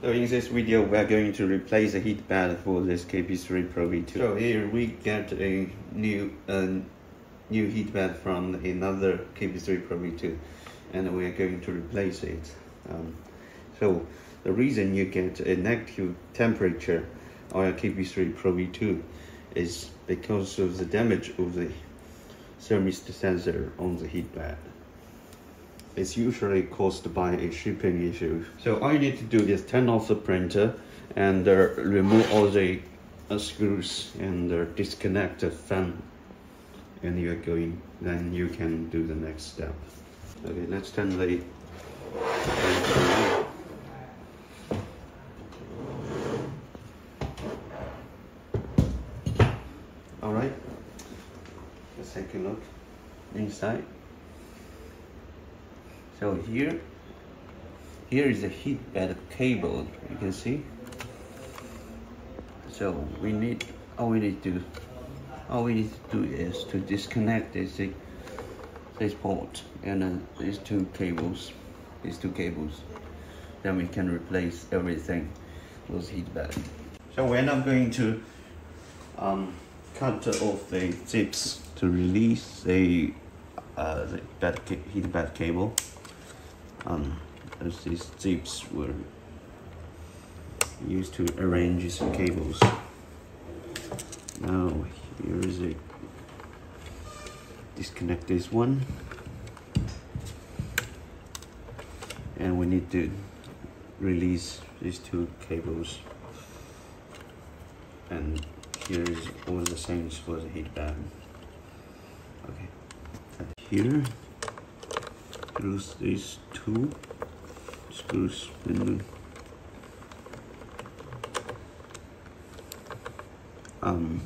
So in this video, we are going to replace the heat pad for this KP3S Pro V2. So here we get a new uh, new heat pad from another KP3S Pro V2, and we are going to replace it. Um, so the reason you get a negative temperature on your KP3S Pro V2 is because of the damage of the thermistor sensor on the heat bed. It's usually caused by a shipping issue. So all you need to do is turn off the printer and uh, remove all the uh, screws and uh, disconnect the fan and you're going, then you can do the next step. Okay, let's turn the All right, let's take a look inside. So here, here is the heat bed cable, you can see. So we need, all we need to, all we need to do is to disconnect this, this port and uh, these two cables, these two cables. Then we can replace everything with heat bed. So we're now going to um, cut off the zips to release the, uh, the heat bed cable um, as these zips were used to arrange some cables. Now here is a disconnect this one. And we need to release these two cables. And here is all the same for the heat bed okay. Here screws these two. Screws in um,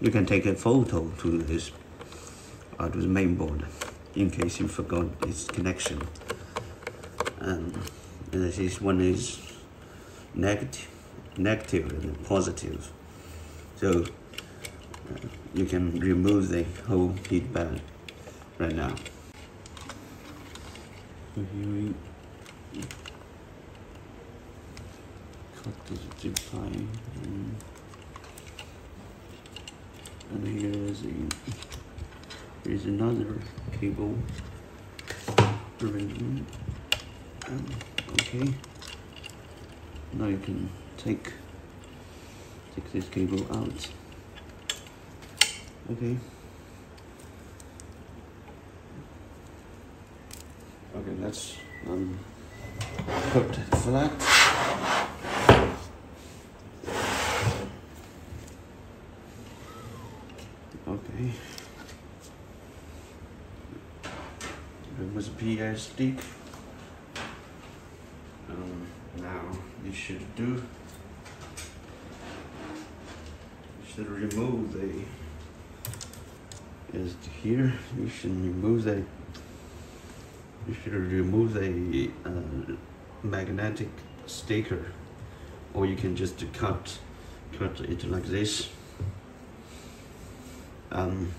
you can take a photo to this uh, to the main board in case you forgot its connection. Um, and this one is negative negative and positive. So uh, you can remove the whole heat bed right now we cut the zip tie and, and here is a here's another cable arrangement. Um, okay. Now you can take take this cable out. Okay. Let's um, put it flat. Okay. Remove the PI stick. Um, now you should do. You should remove the. Is here. You should remove the you should remove the uh, magnetic sticker or you can just cut cut it like this. Um,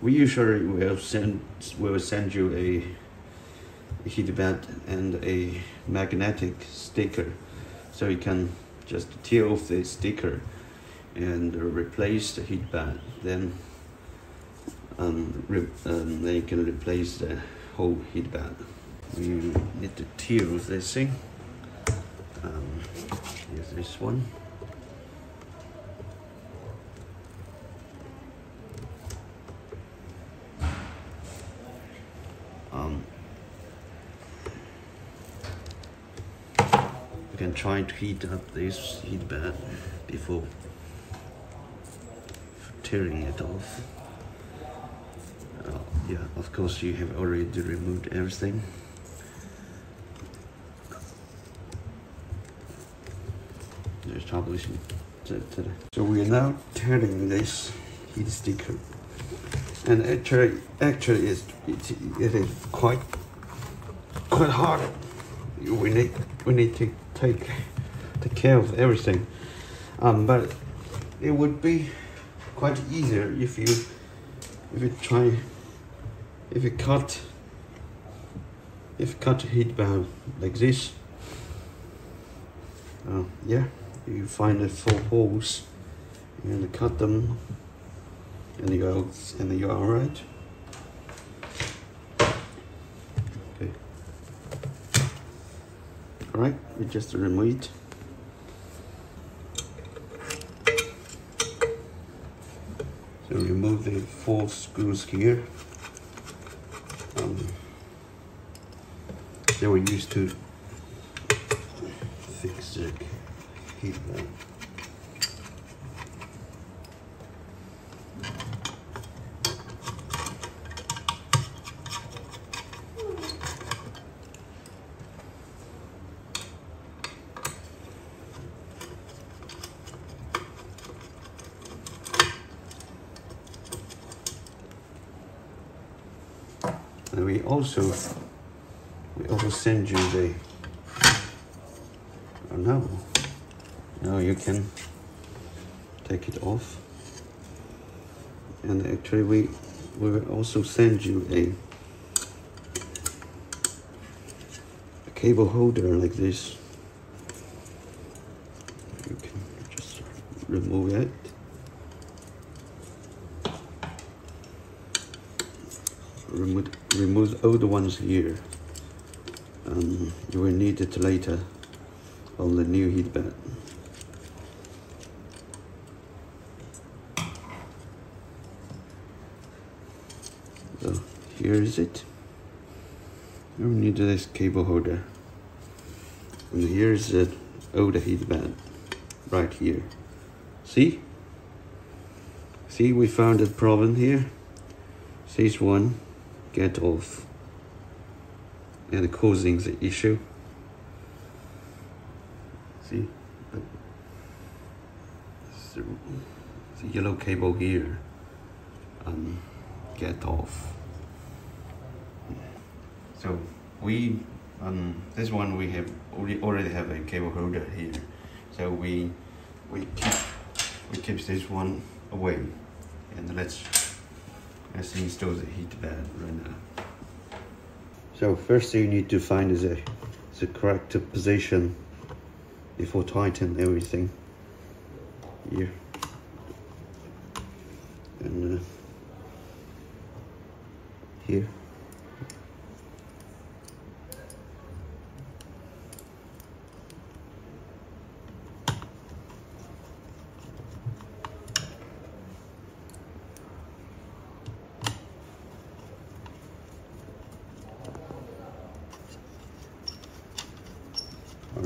we usually will send will send you a heat bed and a magnetic sticker so you can just tear off the sticker and replace the heat bed then um, um, then you can replace the whole heat bed. We need to tear this thing. Um, here's this one. Um, you can try to heat up this heat bed before tearing it off yeah of course you have already removed everything. There's troubleshooting so we are now tearing this heat sticker and actually actually it's, it, it is quite quite hard. We need we need to take take care of everything. Um, but it would be quite easier if you if you try if you cut if you cut a heat valve like this uh, yeah you find the four holes and cut them and you're and you're all right. Okay. All right we just remove it. So remove the four screws here they were used to fix the heat. And we also we also send you the oh no no you can take it off. And actually we we will also send you a, a cable holder like this. You can just remove it. Remove remove all the ones here um, you will need it later on the new heat bed. So here is it. You need this cable holder. And here's the older heat bed right here. See? See we found a problem here. This one get off and causing the issue. See the, the yellow cable here um, get off. So we um, this one we have already already have a cable holder here. So we we keep we keep this one away and let's let's install the heat bed right now. So first thing you need to find is a, the correct position before tighten everything here. And uh, here.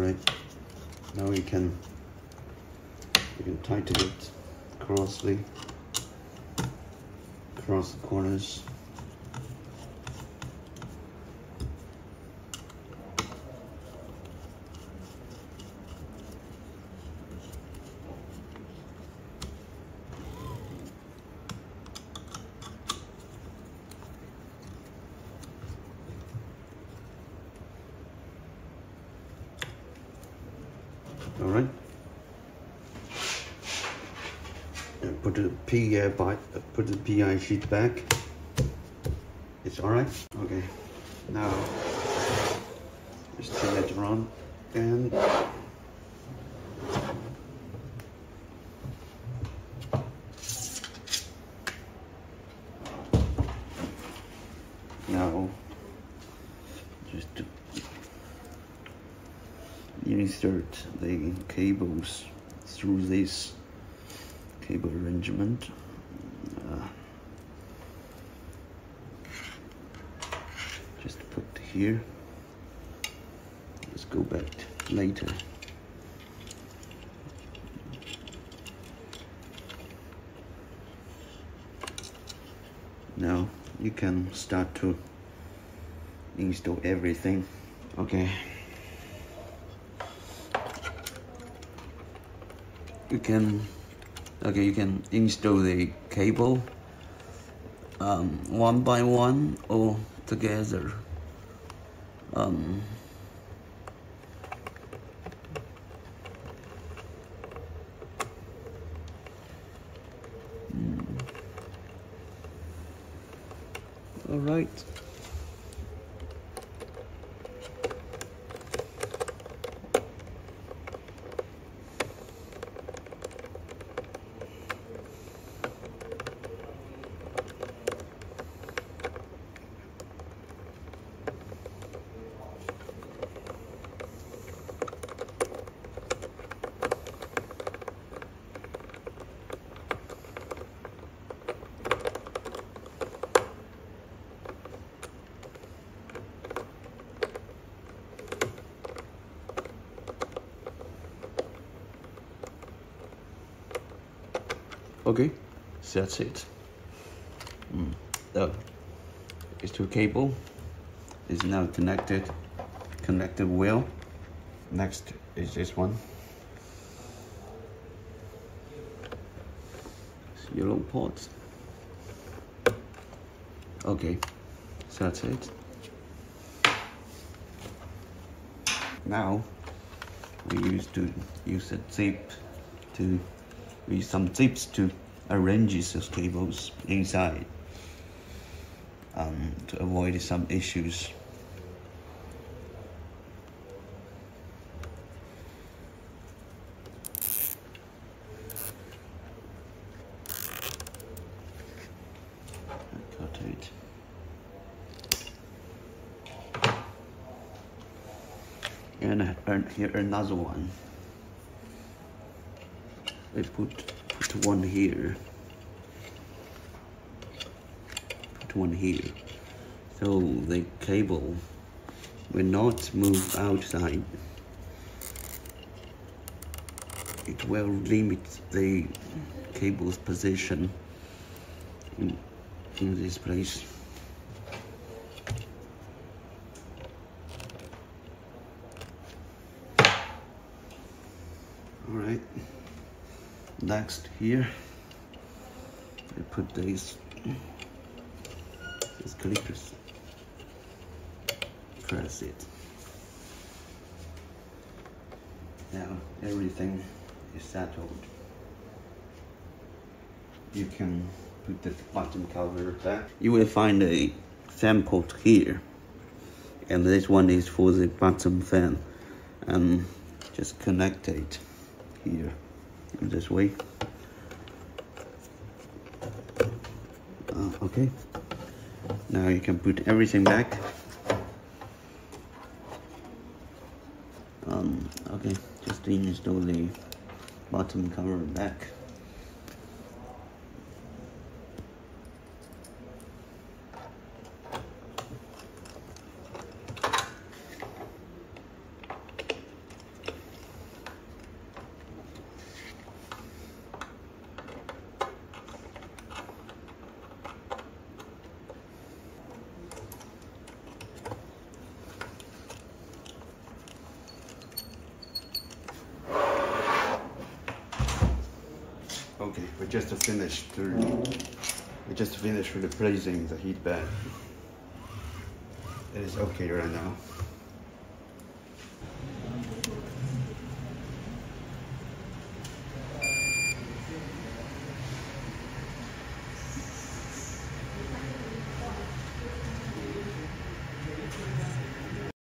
Right now we can we can tighten it crossly across the corners all right and put the P uh, uh, put the PI sheet back. It's all right? Okay. Now just turn it around and now just insert the cables through this cable arrangement. Uh, just put here. Let's go back later. Now you can start to install everything. Okay. you can okay you can install the cable um, one by one or together um, hmm. all right okay. So that's it. Mm. the two cable. Is now connected connected well. Next is this one. Yellow ports okay. So that's it. Now we used to use a zip to use some zips to arrange those cables inside um, to avoid some issues. Cut it. And here another one. We put put one here. Put one here. So the cable will not move outside. It will limit the cable's position in, in this place. All right next here. I put these these clippers. Press it. Now everything is settled. You can put the bottom cover back. You will find a port here. And this one is for the bottom fan. And just connect it here this way uh, okay. Now you can put everything back. Um, okay. Just install the bottom cover back Okay, we just finished. We just finished replacing the heat bed. It is okay right now.